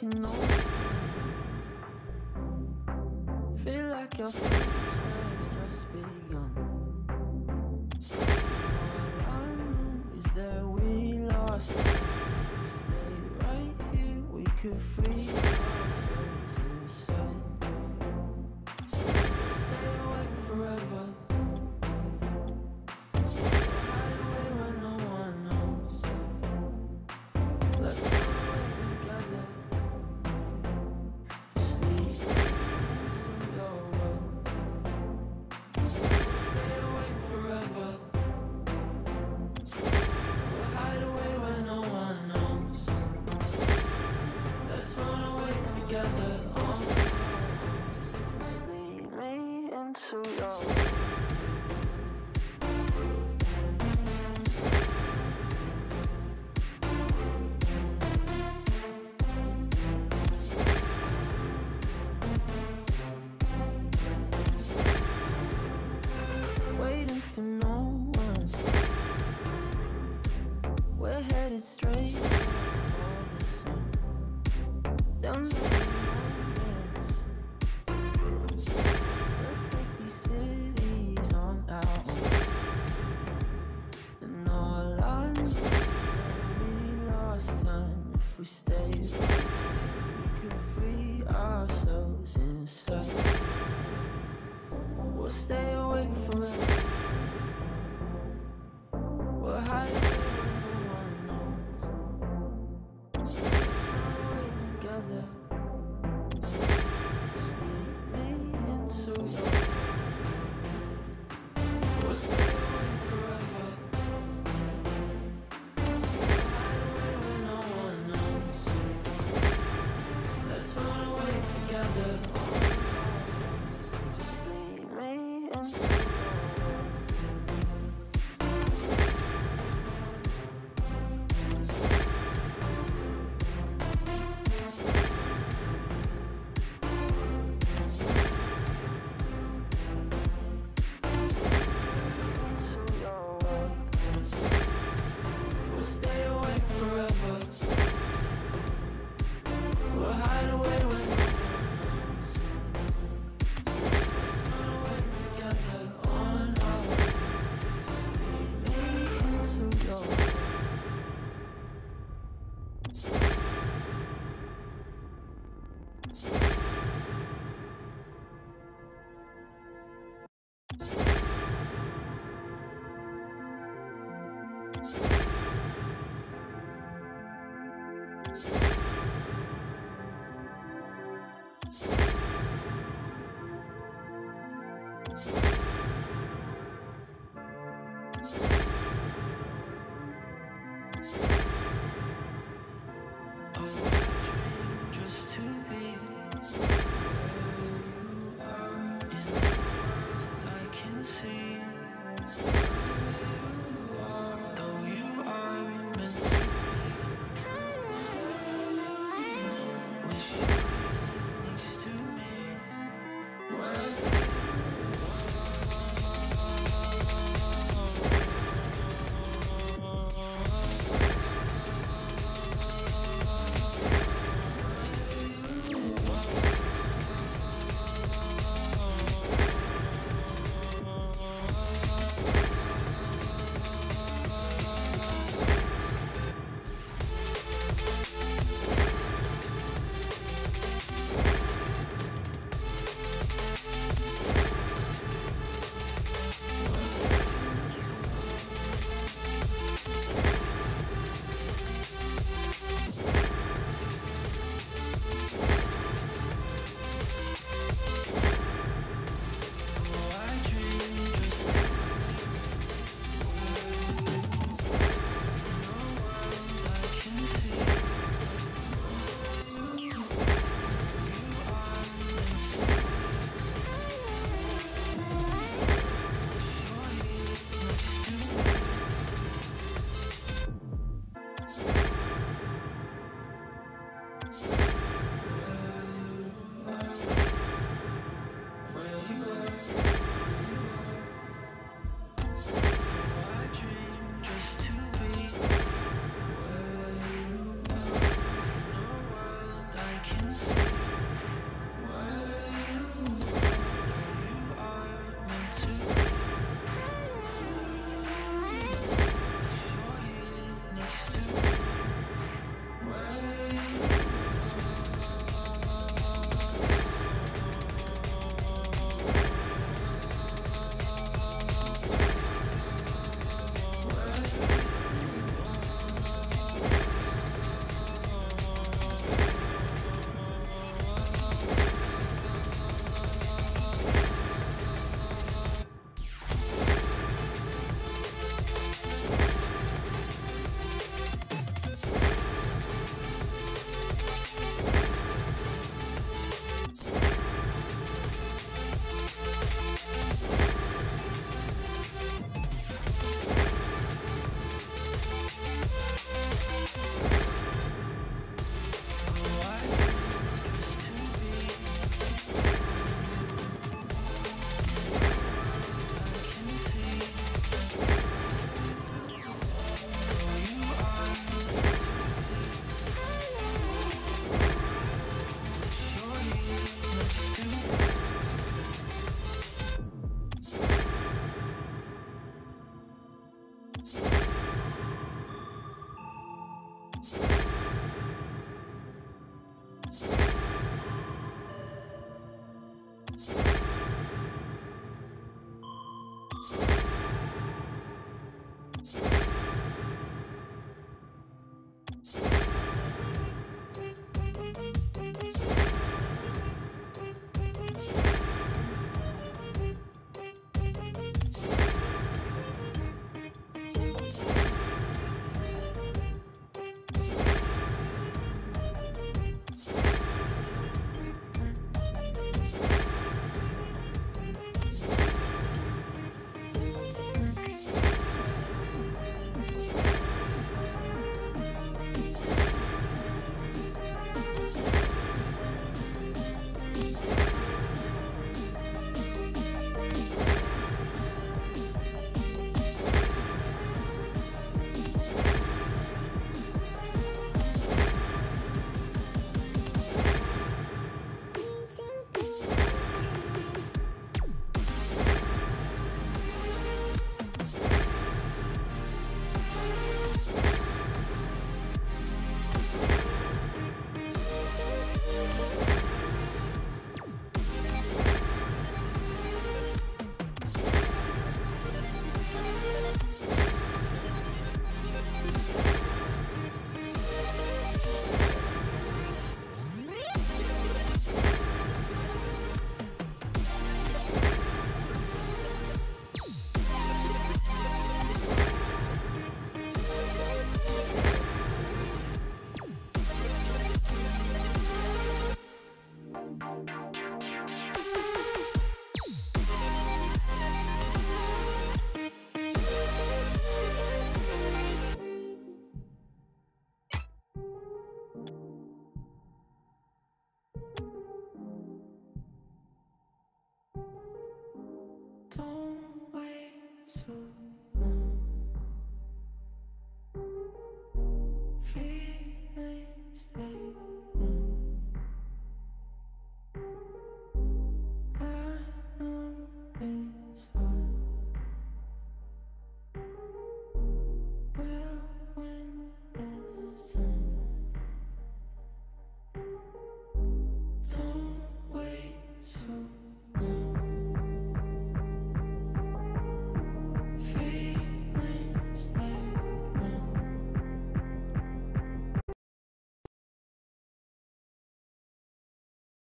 taking over. Feel like your future has just begun. All I know is that we lost. Stay right here, we could freeze.